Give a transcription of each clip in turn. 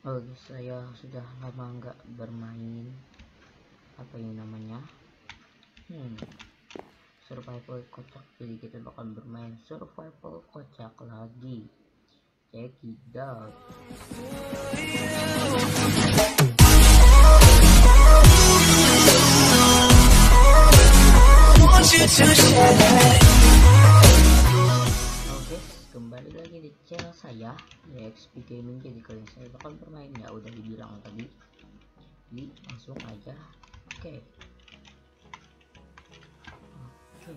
Oh saya sudah lama nggak bermain. Apa ini namanya? Hmm. Survival kocak. Jadi kita bakal bermain survival kocak lagi. Check it out ya XP Gaming jadi kalian saya bakal bermain ya udah dibilang tadi. Jadi langsung aja. Oke. Okay. oke. Okay.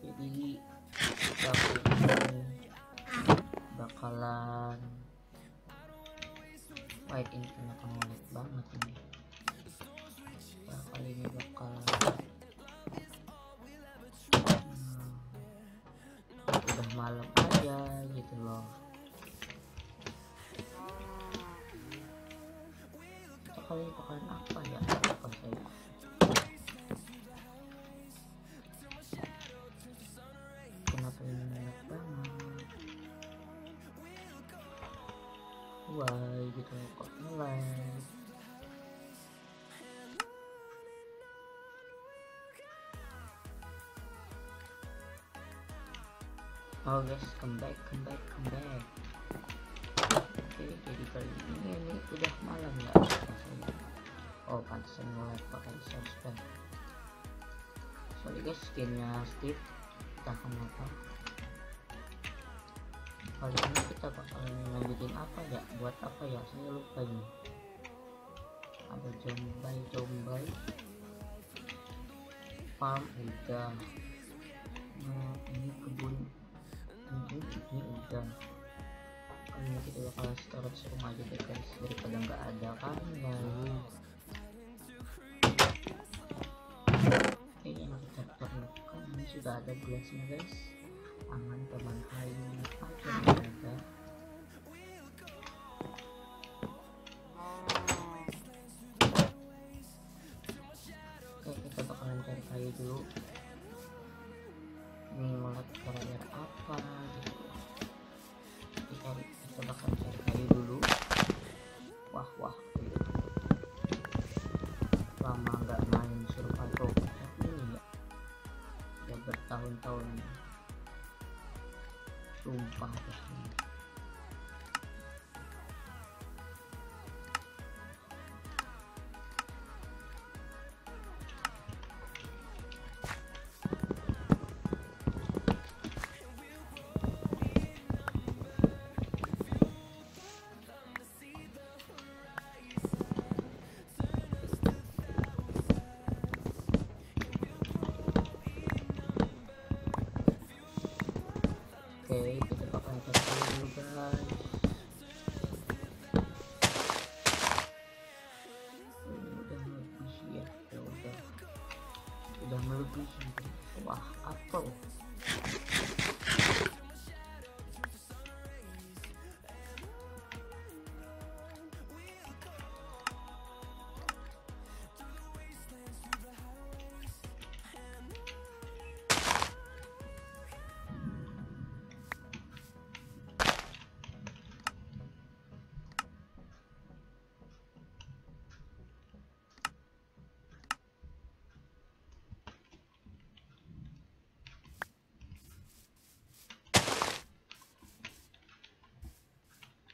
jadi kita bakalan fight ini karena kamu banget ini. Kali ini bakalan malam aja gitu loh. Kali bakalan apa ya? Apa saya kenapa ini enak banget? Why gitu kok mulai oh guys come back come back come back. Oke jadi kali ini ini udah malam ya. Rasanya oh pantesan ngeliat pakai suspend sorry guys skinnya Steve kita kenapa. Kali ini kita bakalan lanjutin apa ya buat apa ya saya lupa ini. Ada jombai jombai farm udah. Nah ini kebun ini ini udah ini kita bakal start semua aja deh guys. Daripada nggak ada kan ya oke yang kita perlukan ini sudah ada gelasnya guys. Aman teman bertahun-tahun sumpah kita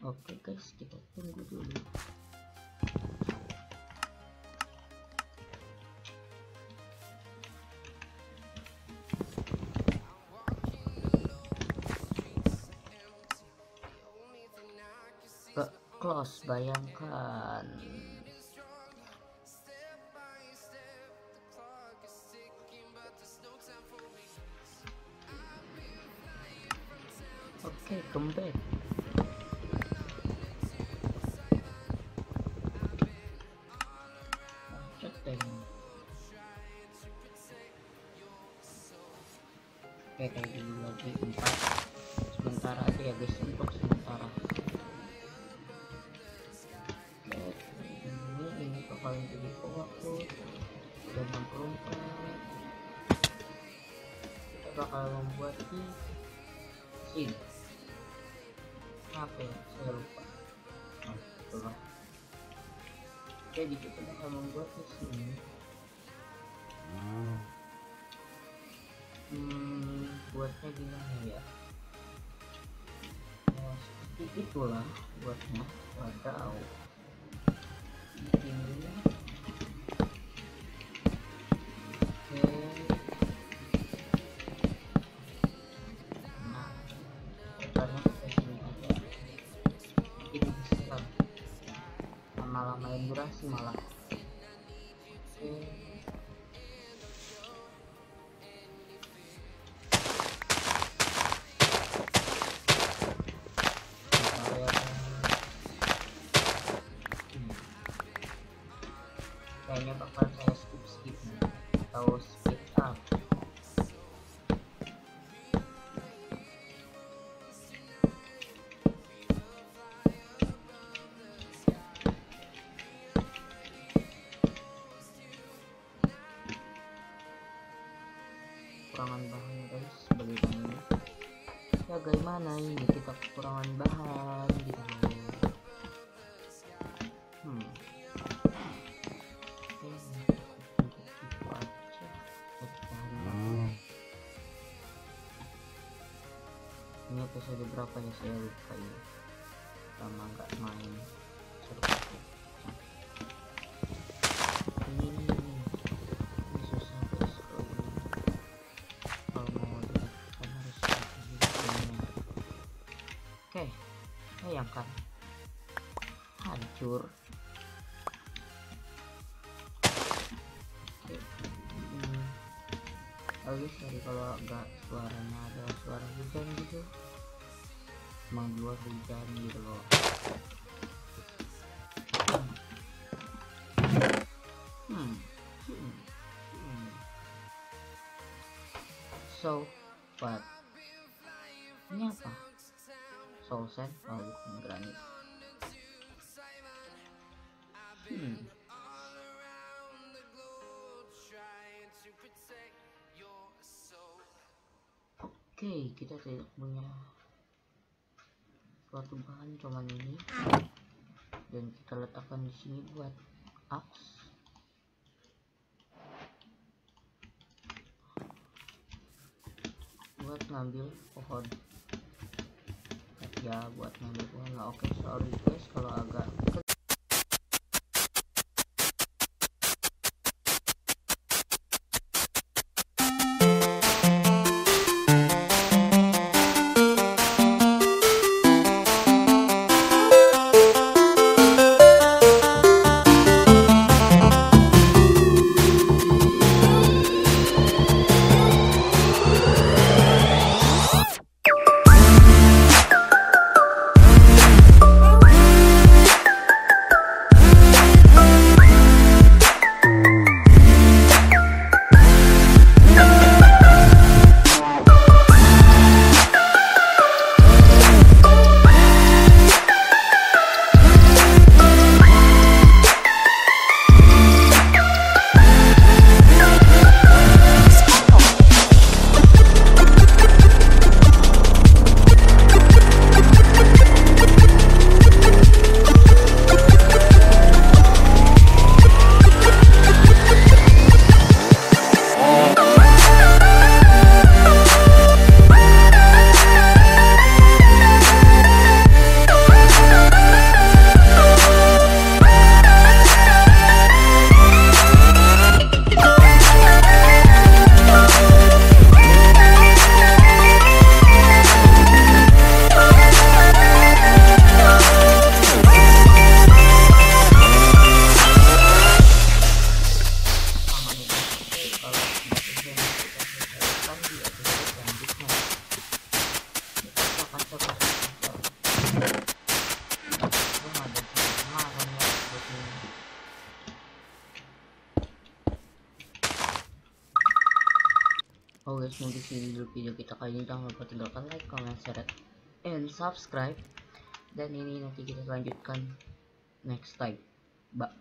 Oke guys, kita tunggu dulu. Close bayangkan. Oke, okay, come membuat di sini apa ya? Saya lupa. Oh. jadi kita bakal membuat di sini. Hmm buatnya gimana ya? Ya seperti itulah buatnya. Wadaw 怎么了。Bagaimana ini kita kekurangan bahan gitu. Hmm. Ini episode berapa ya saya lupa ya lama nggak main. Ini ini, ini. Ini susah kalau bayangkan hancur hmm. Bagus tadi kalau agak suaranya ada suara hujan gitu emang di luar hujan gitu loh hmm. Hmm. Hmm. so what oh bukan hmm Oke, kita tidak punya suatu bahan cuman ini dan kita letakkan di sini buat axe. Buat ngambil pohon. Ya, buat ngambil pohon lah. Oke, sorry guys kalau agak Dulu video kita kali ini jangan lupa tinggalkan like, comment, share, and subscribe. Dan ini nanti kita lanjutkan next time. Ba,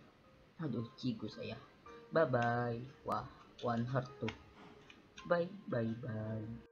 aduh cigu saya. Bye bye. Wah, one heart tuh. Bye bye bye.